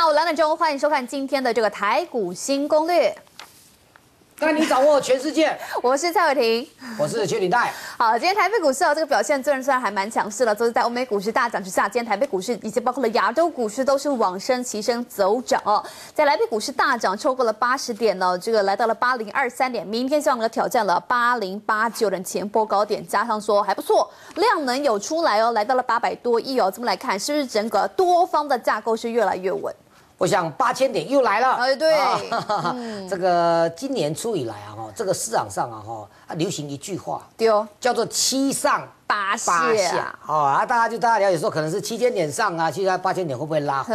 下午两点钟，欢迎收看今天的这个台股新攻略。带你掌握全世界，我是蔡伟霆，我是邱礼代。好，今天台北股市啊，这个表现虽然虽然还蛮强势的，都是在欧美股市大涨之下，今天台北股市以及包括了亚洲股市都是往升齐升走涨哦。在台北股市大涨超过了八十点呢，这个来到了八零二三点，明天希望能够挑战了八零八九的前波高点，加上说还不错，量能有出来哦，来到了八百多亿哦。这么来看，是不是整个多方的架构是越来越稳？我想八千点又来了，哎对，这个今年初以来啊，哈，这个市场上啊，哈，啊流行一句话，对哦，叫做七上八下，哦，啊，大家就大家了解说，可能是七千点上啊，其实八千点会不会拉回？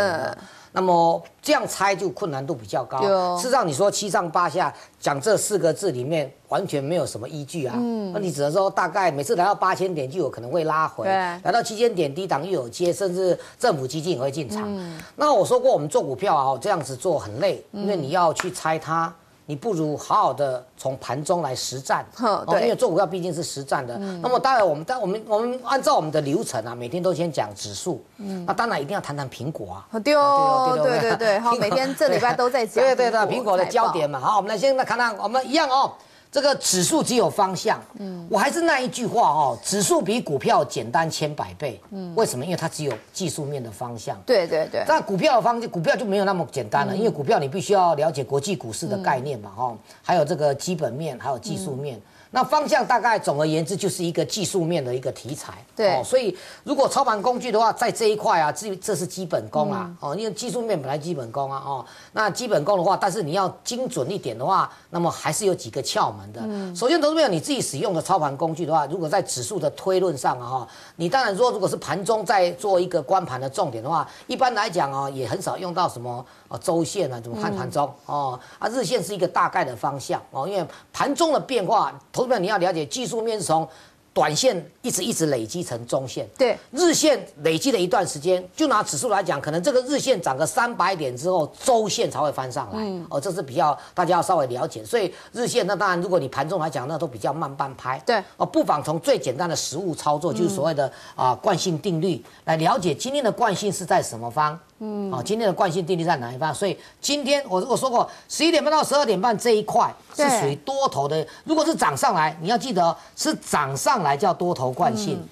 那么这样猜就困难度比较高。事实上，你说七上八下，讲这四个字里面完全没有什么依据啊。嗯，那你只能说大概每次来到八千点就有可能会拉回，来到七千点低档又有接，甚至政府基金也会进场。那我说过，我们做股票啊，这样子做很累，因为你要去猜它。你不如好好的从盘中来实战，哦，因为做股票毕竟是实战的。那么当然，我们当我们我们按照我们的流程啊，每天都先讲指数。嗯，那当然一定要谈谈苹果啊。对哦，对对对，好，每天这礼拜都在讲。对对对，苹果的焦点嘛。好，我们来先来看看，我们一样哦。这个指数只有方向，嗯，我还是那一句话哦，指数比股票简单千百倍，嗯，为什么？因为它只有技术面的方向，对对对。但股票的方向，股票就没有那么简单了，因为股票你必须要了解国际股市的概念嘛，哈，还有这个基本面，还有技术面。那方向大概总而言之就是一个技术面的一个题材，对，所以如果操盘工具的话，在这一块啊，这这是基本功啊，哦，因为技术面本来基本功啊，哦，那基本功的话，但是你要精准一点的话，那么还是有几个窍门的。嗯，首先，投资者你自己使用的操盘工具的话，如果在指数的推论上啊，哈，你当然说如果是盘中在做一个关盘的重点的话，一般来讲啊，也很少用到什么。哦，周线啊，怎么看盘中？哦，啊，日线是一个大概的方向哦，因为盘中的变化，投资者你要了解技术面是从。短线一直一直累积成中线，对，日线累积了一段时间，就拿指数来讲，可能这个日线涨个三百点之后，周线才会翻上来，哦，这是比较大家要稍微了解。所以日线那当然，如果你盘中来讲，那都比较慢半拍，对，哦，不妨从最简单的实物操作，就是所谓的啊惯性定律来了解今天的惯性是在什么方。嗯，好，今天的惯性定律在哪一方？所以今天我我说过，十一点半到十二点半这一块是属于多头的。如果是涨上来，你要记得是涨上来叫多头惯性，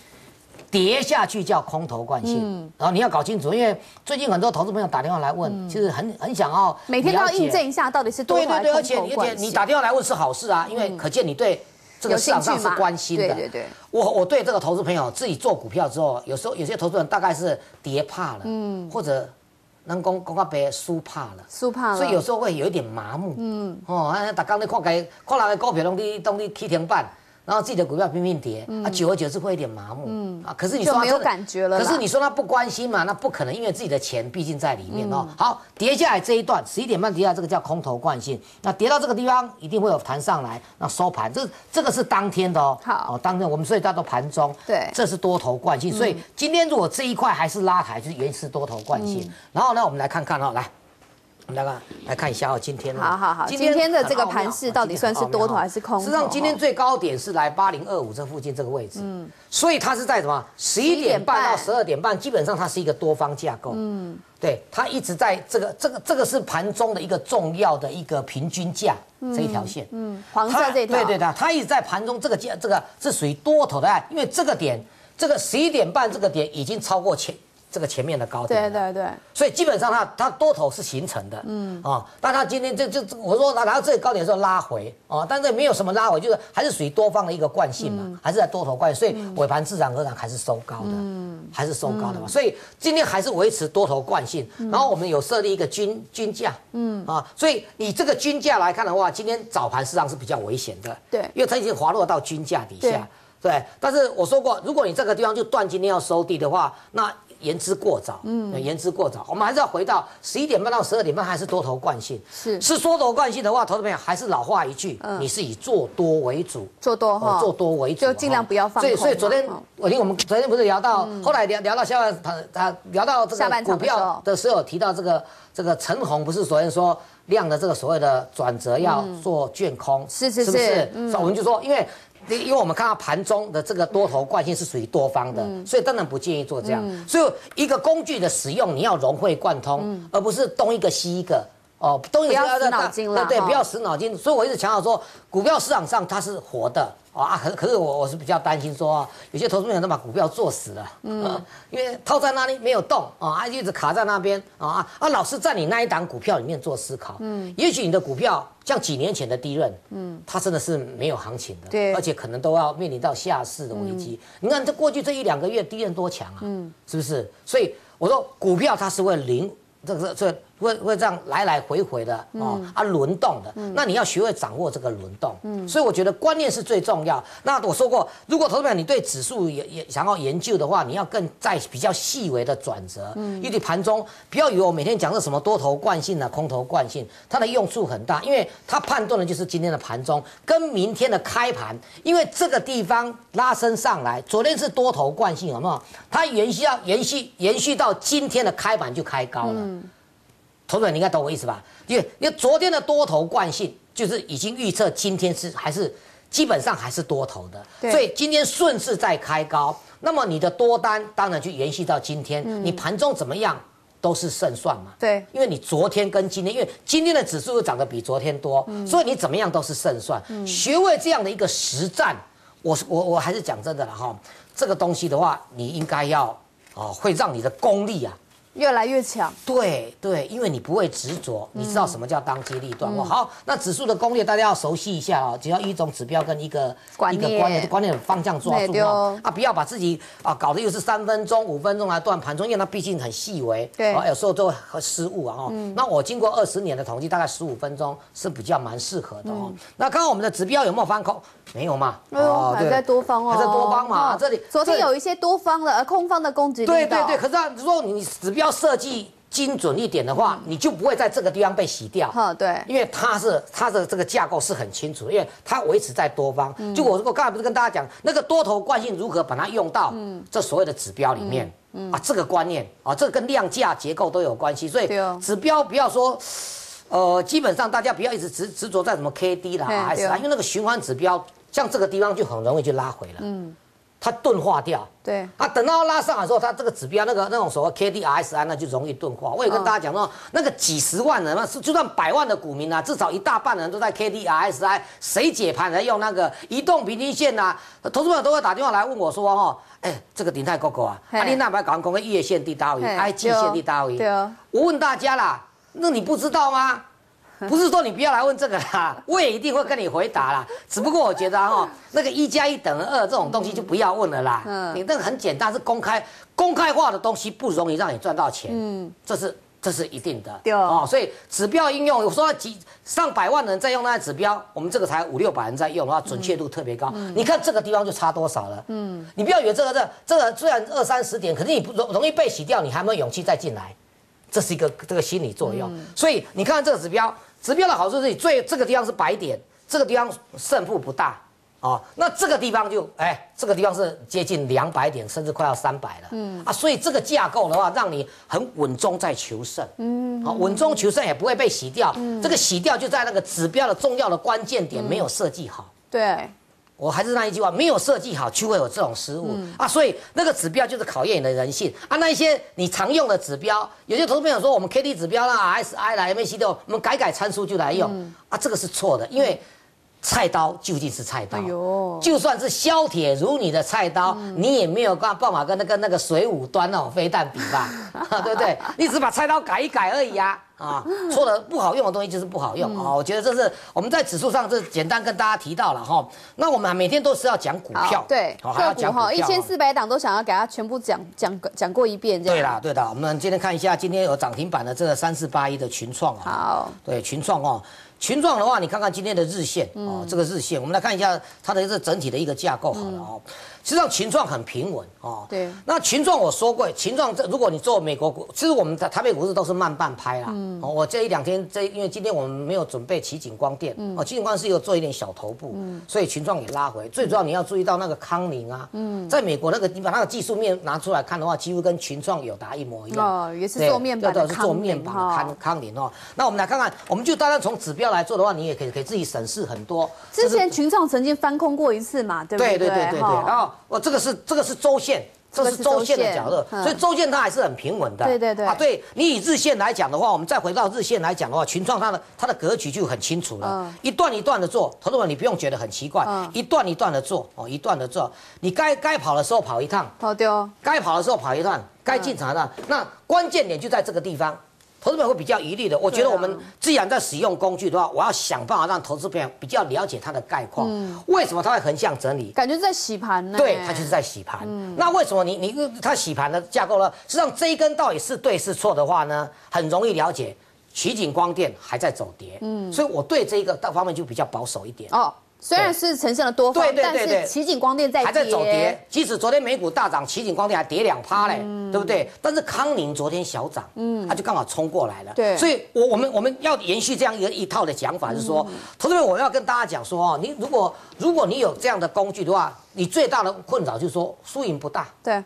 跌下去叫空头惯性。然后你要搞清楚，因为最近很多投资朋友打电话来问，其实很很想要每天都要印证一下到底是多头对，而且而且你打电话来问是好事啊，因为可见你对这个市场上是关心的。对对对，我我对这个投资朋友自己做股票之后，有时候有些投资人大概是跌怕了，嗯，或者。能讲讲到别输怕了，输怕了，所以有时候会有一点麻木。嗯，哦，啊，大刚你看个看人的股票拢你拢你起停板，然后自己的股票拼命跌，啊，久而久之会有点麻木。嗯，啊，可是你说没有感觉了。可是你说他不关心嘛？那不可能，因为自己的钱毕竟在里面哦。好，跌下来这一段，十一点半跌下这个叫空头惯性。那跌到这个地方，一定会有弹上来，那收盘，这这个是当天的哦。好，哦，当天我们所以叫做盘中。对，这是多头惯性。所以今天如果这一块还是拉抬，就是原始多头惯性。然后呢，我们来看看哦，来。我们来看，来看一下哦，今天好好好，今天的这个盘势到底算是多头还是空头？实际上，今天最高点是来八零二五这附近这个位置，嗯，所以它是在什么？十一点半到十二点半，基本上它是一个多方架构，嗯，对，它一直在这个这个这个是盘中的一个重要的一个平均价这一条线，嗯，黄色这条，对对的，它一直在盘中这个价，这个是属于多头的，因为这个点，这个十一点半这个点已经超过前。这个前面的高点，对对对，所以基本上它它多头是形成的，嗯。啊，但它今天这这我说来到这个高点的时候拉回？哦，但是没有什么拉回，就是还是属于多方的一个惯性嘛，还是在多头惯性，所以尾盘自然而然还是收高的，嗯，还是收高的嘛，所以今天还是维持多头惯性，然后我们有设立一个均均价，嗯。啊，所以以这个均价来看的话，今天早盘实际上是比较危险的，对，因为它已经滑落到均价底下，对，但是我说过，如果你这个地方就断今天要收地的话，那言之过早，嗯，言之过早，我们还是要回到十一点半到十二点半，还是多头惯性，是。是多头惯性的话，投资朋友还是老话一句，你是以做多为主，做多哈，做多为主，就尽量不要放所以所以昨天我听我们昨天不是聊到，后来聊聊到下半他聊到这个股票的时候，提到这个这个陈红不是昨天说量的这个所谓的转折要做卷空，是是是，所以我们就说因为。因为我们看到盘中的这个多头惯性是属于多方的，所以当然不建议做这样。所以一个工具的使用，你要融会贯通，而不是东一个西一个。哦，不要死脑筋了，对，不要死脑筋。所以我一直强调说，股票市场上它是活的。哦啊，可可是我我是比较担心说，有些投资人都把股票做死了，嗯，因为套在那里没有动啊，啊一直卡在那边啊啊，老是在你那一档股票里面做思考，嗯，也许你的股票像几年前的低润，嗯，它真的是没有行情的，对，而且可能都要面临到下市的危机。你看这过去这一两个月低润多强啊，嗯，是不是？所以我说股票它是会零。这个这会会这样来来回回的哦啊轮动的，那你要学会掌握这个轮动，嗯所以我觉得观念是最重要。那我说过，如果投资者你对指数也也想要研究的话，你要更在比较细微的转折，嗯因为盘中不要以为我每天讲的什么多头惯性啊、空头惯性，它的用处很大，因为它判断的就是今天的盘中跟明天的开盘，因为这个地方拉升上来，昨天是多头惯性，有没有？它延续要延续延续到今天的开盘就开高了。投资者，你应该懂我意思吧？因为因为昨天的多头惯性就是已经预测今天是还是基本上还是多头的，所以今天顺势在开高，那么你的多单当然就延续到今天，你盘中怎么样都是胜算嘛。对，因为你昨天跟今天，因为今天的指数又涨得比昨天多，所以你怎么样都是胜算。学会这样的一个实战，我我我还是讲真的了哈，这个东西的话，你应该要哦，会让你的功力啊。越来越强，对对，因为你不会执着，你知道什么叫当机立断。哦，好，那指数的攻略大家要熟悉一下哦，只要一种指标跟一个一个观念观念方向抓住哦，啊，不要把自己啊搞得又是三分钟、五分钟来断盘中，因为它毕竟很细微，对，啊有时候都会失误啊。哦，那我经过二十年的统计，大概十五分钟是比较蛮适合的哦。那刚刚我们的指标有没有翻空？没有嘛？哦，还在多方哦，还在多方嘛？这里昨天有一些多方的，而空方的攻击对对对，可是如果你指标设计精准一点的话，你就不会在这个地方被洗掉。哈，对，因为它是它的这个架构是很清楚，因为它维持在多方。就我我刚才不是跟大家讲那个多头惯性如何把它用到这所谓的指标里面啊？这个观念啊，这跟量价结构都有关系。所以指标不要说。呃，基本上大家不要一直执执着在什么 K D 啦 S 啊，因为那个循环指标，像这个地方就很容易就拉回了。嗯，它钝化掉。对。啊，等到拉上来之后，它这个指标那个那种所谓 K D R S I 那就容易钝化。我也跟大家讲说，那个几十万人嘛，是就算百万的股民啊，至少一大半人都在 K D R S I，谁解盘来用那个移动平均线呐？投资朋友都会打电话来问我说，哦，哎，这个鼎泰哥哥啊，啊，你那边搞讲个月线地大位，哎，季线地大位。对啊。我问大家啦。那你不知道吗？不是说你不要来问这个啦，我也一定会跟你回答啦。只不过我觉得哈，那个一加一等于二这种东西就不要问了啦。嗯，你那个很简单，是公开公开化的东西，不容易让你赚到钱。嗯，这是这是一定的。对哦，所以指标应用，我说几上百万人在用那些指标，我们这个才五六百人在用的话，准确度特别高。你看这个地方就差多少了。嗯，你不要以为这个这这个虽然二三十点，可是你不容容易被洗掉，你还没有勇气再进来。这是一个这个心理作用，所以你看这个指标，指标的好处是你最这个地方是白点，这个地方胜负不大啊。那这个地方就哎，这个地方是接近两百点，甚至快要三百了。嗯啊，所以这个架构的话，让你很稳中在求胜。嗯，好，稳中求胜也不会被洗掉。嗯，这个洗掉就在那个指标的重要的关键点没有设计好。对。我还是那一句话，没有设计好就会有这种失误。啊，所以那个指标就是考验你的人性。啊。那一些你常用的指标，有些投资朋友说我们 K D 指标啦、S I 啦、M A C D，我们改改参数就来用。啊，这个是错的，因为菜刀究竟是菜刀，就算是削铁如泥的菜刀，你也没有办办法跟那个那个水舞端那种飞弹比吧，对不对？你只把菜刀改一改而已呀。啊，错的不好用的东西就是不好用啊！我觉得这是我们在指数上这简单跟大家提到了哈。那我们每天都是要讲股票，对，还要讲哈，一千四百档都想要给他全部讲讲讲过一遍，这样。对啦，对的。我们今天看一下，今天有涨停板的这个三四八一的群创啊。好，对群创哦，群创的话，你看看今天的日线哦，这个日线，我们来看一下它的这整体的一个架构好了哦。实际上群创很平稳哦。对。那群创我说过，群创这如果你做美国股，其实我们的台北股市都是慢半拍啦。嗯。哦，我这一两天这因为今天我们没有准备奇景光电，嗯哦，奇景光是有做一点小头部，嗯，所以群创也拉回。最主要你要注意到那个康宁啊，嗯，在美国那个你把那个技术面拿出来看的话，几乎跟群创有达一模一样。哦，也是做面板的是做面板的康康宁哦。那我们来看看，我们就单单从指标来做的话，你也可以可以自己省事很多。之前群创曾经翻空过一次嘛，对不对？对对对对对。然后我这个是这个是周线。这是周线的角度，所以周线它还是很平稳的。对对对。啊，对你以日线来讲的话，我们再回到日线来讲的话，群创它的它的格局就很清楚了。一段一段的做，投资者你不用觉得很奇怪，一段一段的做哦，一段的做，你该该跑的时候跑一趟，跑丢，该跑的时候跑一趟，该进场的那关键点就在这个地方。投资者会比较疑虑的，我觉得我们既然在使用工具的话，我要想办法让投资朋友比较了解它的概况。为什么它会横向整理？感觉在洗盘呢？对，它就是在洗盘。那为什么你你它洗盘的架构呢？实际上这一根到底是对是错的话呢，很容易了解。取景光电还在走跌，嗯，所以我对这一个大方面就比较保守一点。哦。虽然是呈现了多方，但是奇景光电在还在走跌，即使昨天美股大涨，奇景光电还跌两趴嘞，对不对？但是康宁昨天小涨，嗯，它就刚好冲过来了。对，所以我我们我们要延续这样一个一套的讲法，是说，同志们，我要跟大家讲说哦，你如果如果你有这样的工具的话，你最大的困扰就是说输赢不大。对。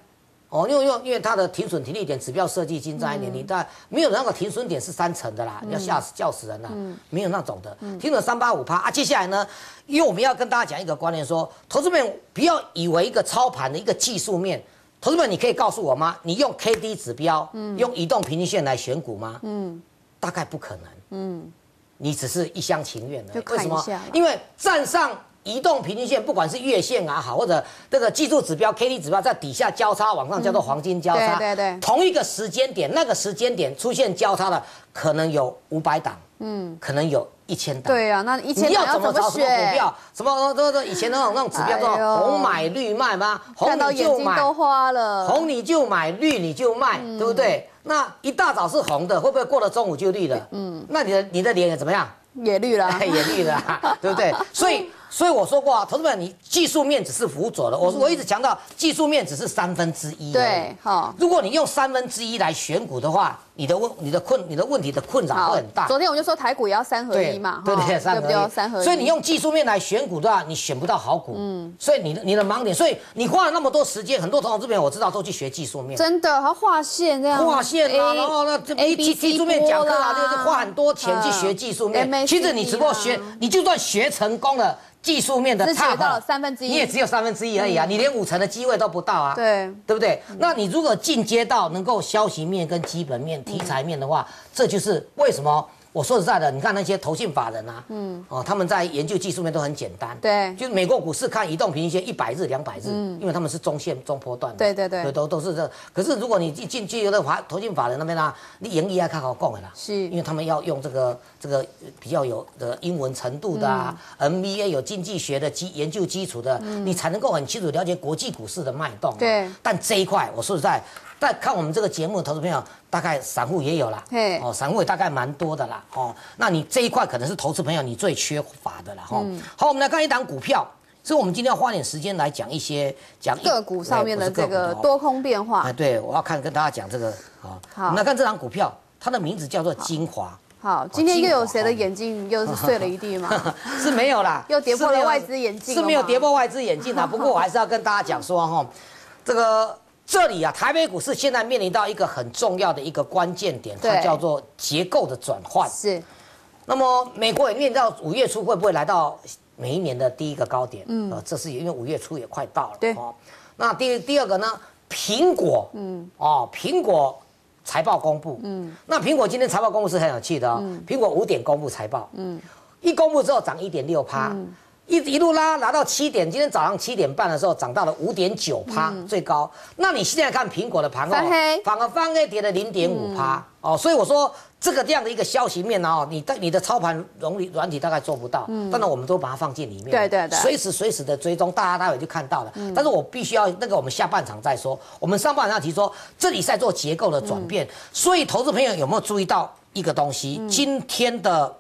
哦，因为因为因为它的停损停利点指标设计精湛一点，你在没有那个停损点是三成的啦，要吓死叫死人啦，没有那种的，停了三八五趴啊。接下来呢，因为我们要跟大家讲一个观念，说投资们不要以为一个操盘的一个技术面，投资们你可以告诉我吗？你用 K D 指标，用移动平均线来选股吗？嗯，大概不可能。嗯，你只是一厢情愿的，为什么？因为站上。移动平均线，不管是月线啊好，或者这个技术指标 K D 指标在底下交叉往上叫做黄金交叉，对对对，同一个时间点，那个时间点出现交叉的可能有五百档，嗯，可能有一千档，对啊，那一千档要怎么找什么股票？什么都都以前那种那种指标叫红买绿卖吗？红你就买，都花了，红你就买，绿你就卖，对不对？那一大早是红的，会不会过了中午就绿了？嗯，那你的你的脸怎么样？也绿了，也绿了，对不对？所以。所以我说过啊，投资们，你技术面只是辅佐的。我我一直强调，技术面只是三分之一。对，好。如果你用三分之一来选股的话，你的问、你的困、你的问题的困扰会很大。昨天我就说台股也要三合一嘛，对对，三合一，三合一。所以你用技术面来选股的话，你选不到好股。嗯。所以你的你的盲点，所以你花了那么多时间，很多同学这边我知道都去学技术面。真的，还画线这样。画线啊，然后那这 A 技技术面讲课啊，就是花很多钱去学技术面。其实你只不过学，你就算学成功了。技术面的差到三分之一，你也只有三分之一而已啊！你连五成的机会都不到啊！对，对不对？那你如果进阶到能够消息面跟基本面、题材面的话，这就是为什么。我说实在的，你看那些投信法人啊，嗯，哦，他们在研究技术面都很简单，对，就是美国股市看移动平均线一百日、两百日，嗯，因为他们是中线、中波段的，对对对，都都是这。可是如果你进进去那法投信法人那边呢，你盈利要看好讲的啦，是，因为他们要用这个这个比较有的英文程度的啊，MBA 有经济学的基研究基础的，你才能够很清楚了解国际股市的脉动。对，但这一块我说实在。但看我们这个节目，投资朋友大概散户也有啦，哦，散户也大概蛮多的啦，哦，那你这一块可能是投资朋友你最缺乏的啦，哈。好，我们来看一档股票，所以我们今天要花点时间来讲一些讲个股上面的这个多空变化。哎，对，我要看跟大家讲这个，好，好，我们来看这档股票，它的名字叫做精华。好，今天又有谁的眼镜又是碎了一地吗？是没有啦，又跌破了外资眼镜，是没有跌破外资眼镜啦。不过我还是要跟大家讲说，哈，这个。这里啊，台北股市现在面临到一个很重要的一个关键点，它叫做结构的转换。是。那么美国也面临到五月初会不会来到每一年的第一个高点？嗯。呃，这是因为五月初也快到了。对。哦。那第第二个呢？苹果。嗯。哦，苹果财报公布。嗯。那苹果今天财报公布是很有趣的哦。嗯。苹果五点公布财报。嗯。一公布之后涨一点六趴。嗯。一一路拉拉到七点，今天早上七点半的时候涨到了五点九趴，最高。那你现在看苹果的盘哦，反而翻黑跌了零点五趴哦，所以我说这个这样的一个消息面哦，你的你的操盘容软体大概做不到，当然我们都把它放进里面，对对对，随时随时的追踪，大家待会就看到了。但是我必须要那个我们下半场再说，我们上半场提说这里在做结构的转变，所以投资朋友有没有注意到一个东西？今天的。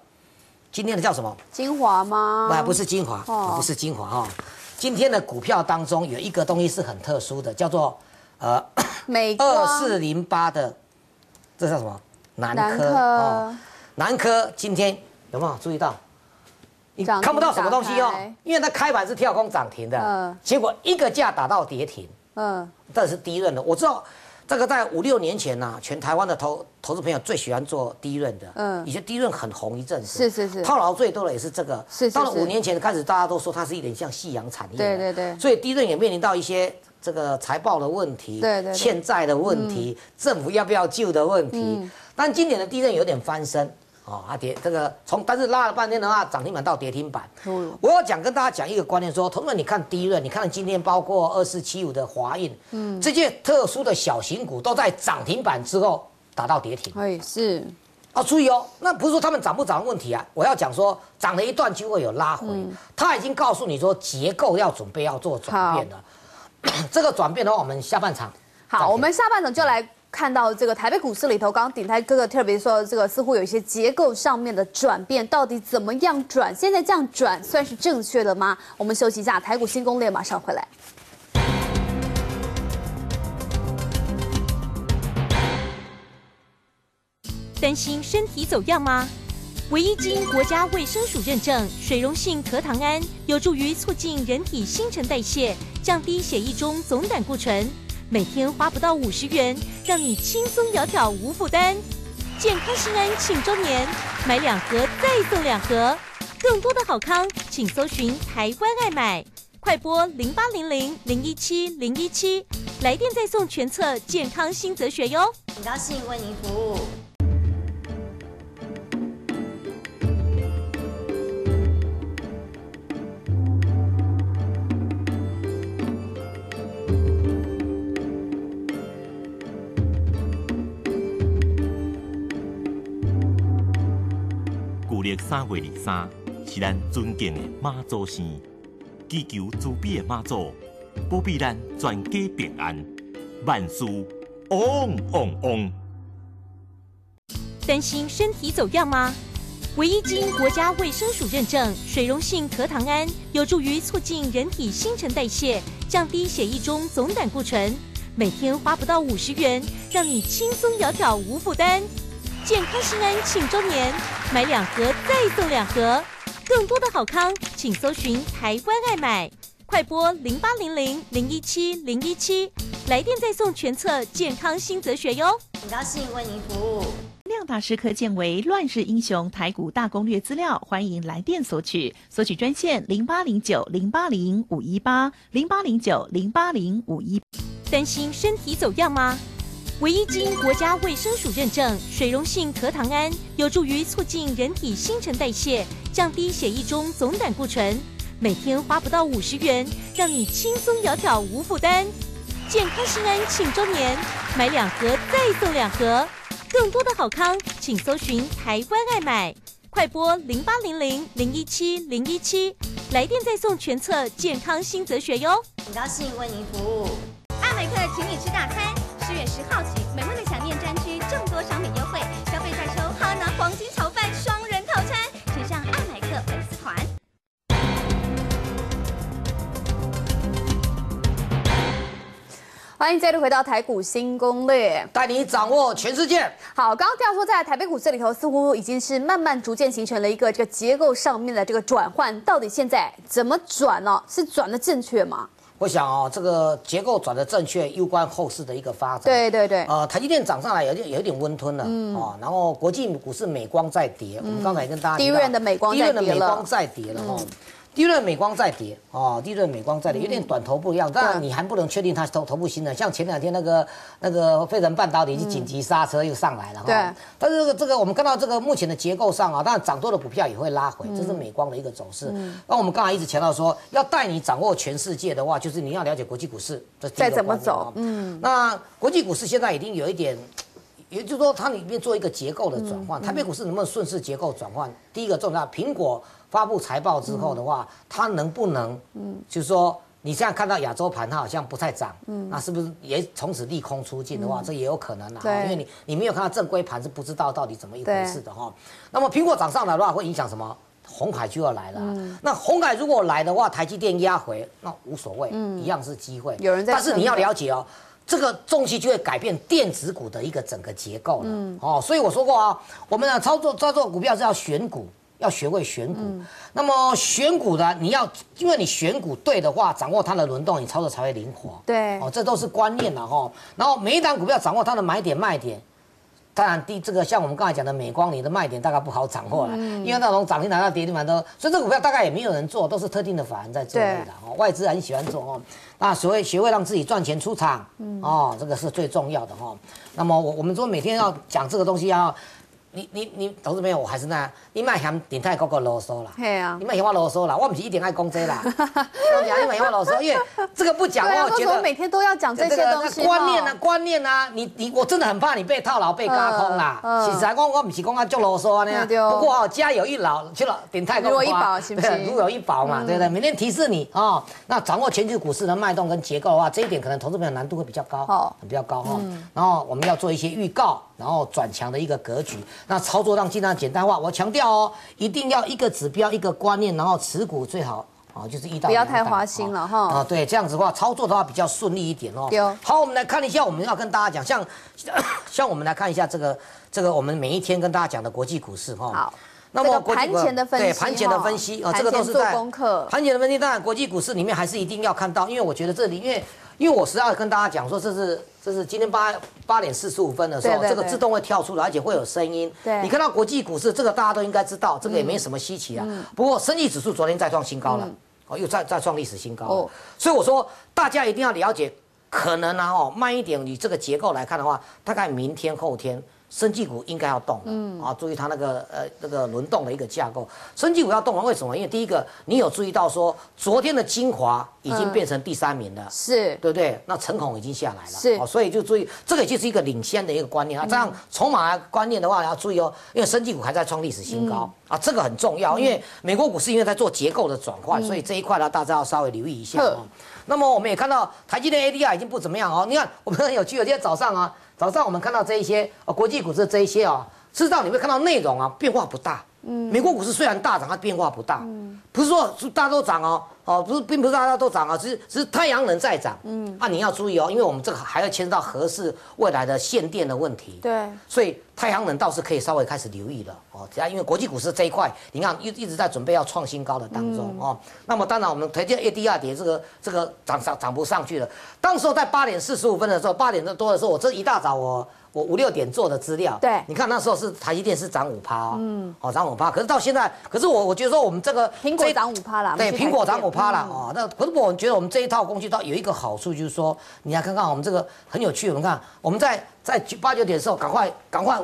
今天的叫什么？精华吗？不，不是精华，不是精华哈。今天的股票当中有一个东西是很特殊的，叫做呃，美 二四零八的，这叫什么？南科哦，南科今天有没有注意到？你看不到什么东西哦，因为它开盘是跳空涨停的，结果一个价打到跌停，嗯，这是第一轮的。我知道这个在五六年前呢，全台湾的投投资朋友最喜欢做低润的，嗯，以前低润很红一阵子，是是是，套牢最多的也是这个，是到了五年前开始，大家都说它是一点像夕阳产业，对对对，所以低润也面临到一些这个财报的问题，对对，欠债的问题，政府要不要救的问题，但今年的低润有点翻身。哦，啊跌这个从，但是拉了半天的话，涨停板到跌停板。我要讲跟大家讲一个观念，说，同学们，你看第一轮，你看今天包括二四七五的华印，嗯，这些特殊的小型股都在涨停板之后打到跌停。哎，是。啊，注意哦，那不是说他们涨不涨的问题啊，我要讲说，涨了一段就会有拉回。他已经告诉你说，结构要准备要做转变了。这个转变的话，我们下半场。好，我们下半场就来。看到这个台北股市里头，刚顶台哥哥特别说，这个似乎有一些结构上面的转变，到底怎么样转？现在这样转算是正确的吗？我们休息一下，台股新攻略马上回来。担心身体走样吗？唯一经国家卫生署认证，水溶性核糖胺有助于促进人体新陈代谢，降低血液中总胆固醇。每天花不到五十元，让你轻松窈窕无负担。健康心安庆周年，买两盒再送两盒。更多的好康，请搜寻台湾爱买，快播零八零零零一七零一七，来电再送全册健康新哲学哟。很高兴为您服务。三月二三是咱尊敬的妈祖生，祈求慈悲的妈祖保庇咱全家平安，万事旺旺旺。担心身体走样吗？唯一经国家卫生署认证，水溶性核糖胺有助于促进人体新陈代谢，降低血液中总胆固醇。每天花不到五十元，让你轻松窈窕无负担。健康心安庆周年，买两盒再送两盒。更多的好康，请搜寻台湾爱买，快播零八零零零一七零一七，来电再送全册健康新哲学哟。很高兴为您服务。量大师可见为乱世英雄台股大攻略资料，欢迎来电索取，索取专线零八零九零八零五一八零八零九零八零五一。担心身体走样吗？唯一经国家卫生署认证，水溶性核糖胺有助于促进人体新陈代谢，降低血液中总胆固醇。每天花不到五十元，让你轻松窈窕无负担。健康心安庆周年，买两盒再送两盒。更多的好康，请搜寻台湾爱买，快播零八零零零一七零一七，来电再送全册健康新哲学哟。很高兴为您服务。爱美克请你吃大餐。十月十号起，美味的想念专区众多商品优惠，消费再抽哈拿黄金炒饭双人套餐，请上爱买客粉丝团。欢迎再度回到台股新攻略，带你掌握全世界。好，刚刚调说在台北股市里头，似乎已经是慢慢逐渐形成了一个这个结构上面的这个转换，到底现在怎么转呢？是转的正确吗？我想哦，这个结构转的正确，攸关后市的一个发展。对对对。呃，台积电涨上来有点有点温吞了，嗯哦，然后国际股市美光在跌，我们刚才也跟大家。低润的美光在跌了。在跌了哈。第一轮美光在跌哦，第一轮美光在跌，有点短头部一样，当然你还不能确定它头头部新的，像前两天那个那个飞人半导体紧急刹车又上来了哈。对。但是这个这个我们看到这个目前的结构上啊，当然涨多的股票也会拉回，这是美光的一个走势。那我们刚才一直强调说，要带你掌握全世界的话，就是你要了解国际股市的再怎么走。嗯。那国际股市现在已经有一点，也就是说它里面做一个结构的转换，台北股市能不能顺势结构转换？第一个重要，苹果。发布财报之后的话，它能不能，嗯，就是说，你现在看到亚洲盘它好像不太涨，嗯，那是不是也从此利空出尽的话，这也有可能啊，因为你你没有看到正规盘是不知道到底怎么一回事的哈。那么苹果涨上来的话，会影响什么？红海就要来了，那红海如果来的话，台积电压回那无所谓，一样是机会。有人在，但是你要了解哦，这个重期就会改变电子股的一个整个结构了，哦，所以我说过啊，我们的操作操作股票是要选股。要学会选股。那么选股呢，你要因为你选股对的话，掌握它的轮动，你操作才会灵活。对哦，这都是观念了哈。然后每一档股票掌握它的买点卖点。当然，第这个像我们刚才讲的美光，你的卖点大概不好掌握了，因为那种涨停板到跌停板都，所以这股票大概也没有人做，都是特定的法人在做的哦。外资很喜欢做哦。那所谓学会让自己赚钱出场，哦，这个是最重要的哈。那么我我们说每天要讲这个东西要。你你你，投资朋友，我还是那，你卖嫌鼎泰哥哥啰嗦啦，嘿啊，你卖嫌我啰嗦啦，我不是一定爱讲这啦，你讲你卖嫌我啰嗦，因为这个不讲，我觉得每天都要讲这些东西。观念啊，观念啊，你你我真的很怕你被套牢、被嘎空啦。其实我我不是讲啊，做啰嗦啊那样。不过哦，家有一老，去了鼎泰哥哥，如有一宝，是不是？如有一宝嘛，对不对？每天提示你哦，那掌握全球股市的脉动跟结构的话，这一点可能投资朋友难度会比较高，哦，比较高哈。然后我们要做一些预告。然后转强的一个格局，那操作上尽量简单化。我强调哦，一定要一个指标一个观念，然后持股最好啊，就是一到不要太花心了哈。啊，对，这样子的话操作的话比较顺利一点哦。好，我们来看一下，我们要跟大家讲，像 像我们来看一下这个这个我们每一天跟大家讲的国际股市哈。好，那么盘前的分析，对盘前的分析啊，这个都是在盘前的分析。当然，国际股市里面还是一定要看到，因为我觉得这里因为。因为我是要跟大家讲说，这是这是今天八八点四十五分的时候，这个自动会跳出来，而且会有声音。对，你看到国际股市，这个大家都应该知道，这个也没什么稀奇啊。不过，生意指数昨天再创新高了，哦，又再再创历史新高。哦，所以我说大家一定要了解，可能啊，哦，慢一点，你这个结构来看的话，大概明天后天。生技股应该要动，嗯啊，注意它那个呃那个轮动的一个架构。生技股要动了，为什么？因为第一个，你有注意到说，昨天的精华已经变成第三名了，是对不对？那成孔已经下来了，是，所以就注意这个就是一个领先的一个观念啊。这样筹码观念的话，要注意哦，因为生技股还在创历史新高啊，这个很重要。因为美国股市因为在做结构的转换，所以这一块呢，大家要稍微留意一下啊。那么我们也看到台积电 ADR 已经不怎么样哦，你看我们很有趣，今天早上啊。早上我们看到这一些啊，国际股市这一些啊，事实上你会看到内容啊变化不大。嗯，美国股市虽然大涨，它变化不大。嗯，不是说大家都涨哦，哦，不是，并不是大家都涨啊，只是只是太阳能在涨。嗯，啊，你要注意哦，因为我们这个还要牵涉到合适未来的限电的问题。对，所以太阳能倒是可以稍微开始留意了哦。只要因为国际股市这一块，你看一一直在准备要创新高的当中哦。那么当然我们推荐 ADR 跌这个这个涨涨涨不上去了。当时候在八点四十五分的时候，八点多的时候，我这一大早我。我五六点做的资料，对，你看那时候是台积电是涨五趴，嗯，哦涨五趴，可是到现在，可是我我觉得说我们这个苹果涨五趴了，对，苹果涨五趴了，哦，那可是我觉得我们这一套工具到有一个好处就是说，你来看看我们这个很有趣，我们看我们在在八九点的时候赶快赶快。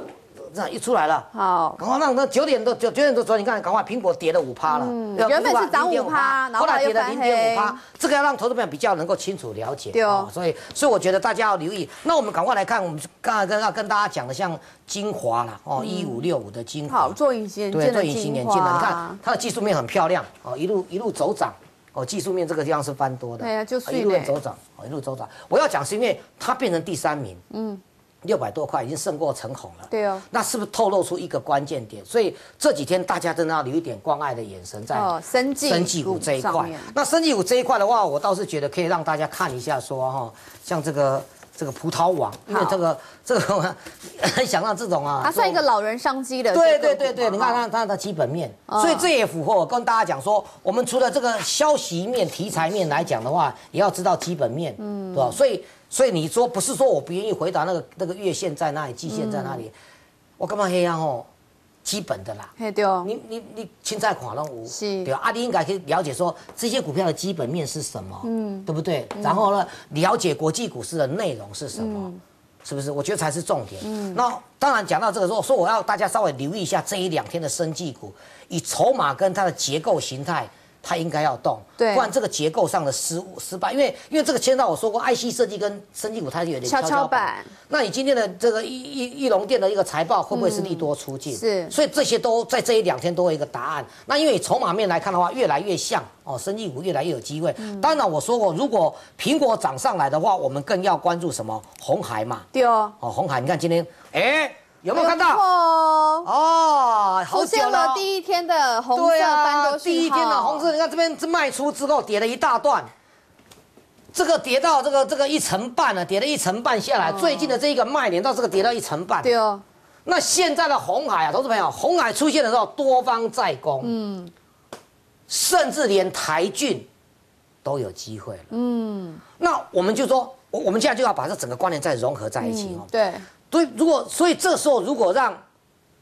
这样一出来了，好，赶快让那九点多九九点多走，你看，赶快苹果跌了五趴了，原本是涨五趴，后来跌了零点五趴，这个要让投资朋友比较能够清楚了解，对哦，所以所以我觉得大家要留意。那我们赶快来看，我们刚才跟要跟大家讲的，像精华啦，哦，一五六五的精华，好，做隐形眼镜做隐形眼镜的，你看它的技术面很漂亮，哦，一路一路走涨，哦，技术面这个地方是翻多的，对啊，就是一路走涨，哦，一路走涨。我要讲是因为它变成第三名，嗯。六百多块已经胜过成红了，对哦，那是不是透露出一个关键点？所以这几天大家真的要留一点关爱的眼神在生技生技股这一块。那生技股这一块的话，我倒是觉得可以让大家看一下，说哈，像这个这个葡萄网，因为这个 这个很 想到这种啊，它算一个老人商机的。对对对对，你看看它的基本面，所以这也符合我跟大家讲说，我们除了这个消息面、题材面来讲的话，也要知道基本面，嗯，对吧？所以。所以你说不是说我不愿意回答那个那个月线在哪里，季线在哪里？我干嘛黑暗哦？基本的啦，对哦。你你你青菜款了无？是，对啊。阿弟应该可以了解说这些股票的基本面是什么，嗯，对不对？然后呢，了解国际股市的内容是什么，是不是？我觉得才是重点。嗯。那当然讲到这个时候，说我要大家稍微留意一下这一两天的生技股，以筹码跟它的结构形态。它应该要动，对，不然这个结构上的失误失败，因为因为这个牵到我说过，IC 设计跟生技股它是有点跷跷板。那你今天的这个翼翼翼龙店的一个财报会不会是利多出尽？是，所以这些都在这一两天都有一个答案。那因为筹码面来看的话，越来越像哦，生技股越来越有机会。当然我说过，如果苹果涨上来的话，我们更要关注什么？红海嘛。对哦。哦，红海，你看今天，哎。有没有看到？哦，出现了第一天的红色翻多第一天的红色，你看这边卖出之后跌了一大段，这个跌到这个这个一层半了，跌了一层半下来。最近的这一个卖点到这个跌到一层半。对哦，那现在的红海啊，投资朋友，红海出现的时候，多方在攻，嗯，甚至连台骏都有机会了，嗯，那我们就说，我我们现在就要把这整个观念再融合在一起哦，对，对，如果所以这时候如果让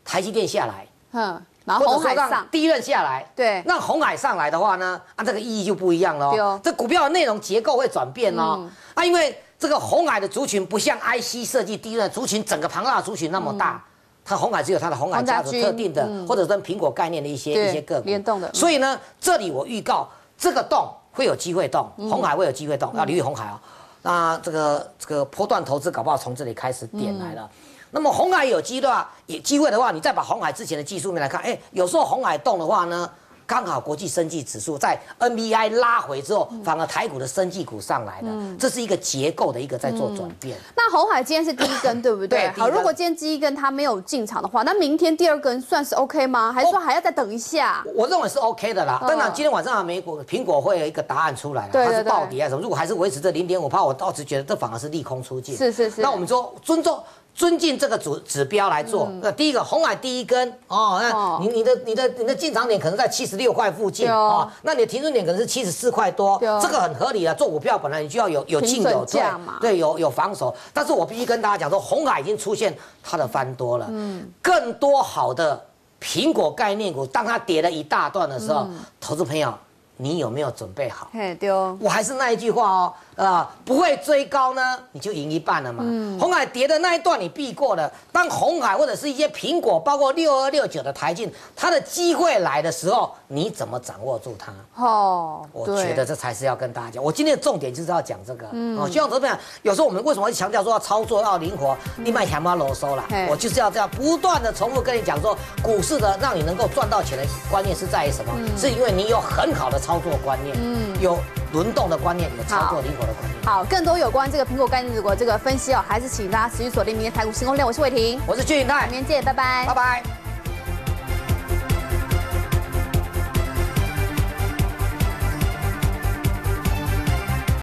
台积电下来，嗯，然后或者红海上，说让第一任下来，对让红海上来的话呢，啊，这个意义就不一样了、对哦哦。这股票的内容结构会转变哦。啊，因为这个红海的族群不像 IC 设计第一任族群整个庞大的族群那么大。它红海只有它的红海家族特定的，或者跟苹果概念的一些一些个股联动的嗯所以呢，这里我预告这个洞会有机会动，红海会有机会动，要留意红海哦。那这个这个波段投资搞不好从这里开始点来了。那么红海有机的话，也机会的话，你再把红海之前的技术面来看，哎，有时候红海动的话呢，刚好国际生技指数在 NBI 拉回之后，反而台股的生技股上来了，这是一个结构的一个在做转变。那红海今天是第一根，对不对？好，对好如果今天第一根它没有进场的话，那明天第二根算是 OK 吗？还是说还要再等一下？我认为是 OK 的啦。嗯当然，今天晚上的美股苹果会有一个答案出来了，它是暴跌还是什么？如果还是维持这零点五怕，我倒是觉得这反而是利空出尽。是是是那我们说尊重。尊敬这个指指标来做，那第一个红海第一根哦，那你你的你的你的进场点可能在七十六块附近对哦。哦，那你的停损点可能是七十四块多，这个很合理啊。做股票本来你就要有有进有退价嘛，对，有有防守。但是我必须跟大家讲说，红海已经出现它的翻多了，嗯，更多好的苹果概念股，当它跌了一大段的时候，嗯。投资朋友，你有没有准备好？嘿，对哦，我还是那一句话哦，啊、不会追高呢，你就赢一半了嘛。嗯红海跌的那一段你避过了，当红海或者是一些苹果，包括六二六九的台进，它的机会来的时候，你怎么掌握住它？哦，我觉得这才是要跟大家讲。我今天的重点就是要讲这个。哦，希望投资朋友，有时候我们为什么会强调说要操作要灵活，你买强不要啰嗦啦嘿。我就是要这样不断的重复跟你讲说，股市的让你能够赚到钱的关键是在于什么？是因为你有很好的操作观念，嗯有轮动的观念，有操作灵活的观念。好，更多有关这个苹果概念股这个分析哦，还是请大家持续锁定明天台股新攻略。我是伟霆，我是薛云泰明，天见，拜拜拜。拜。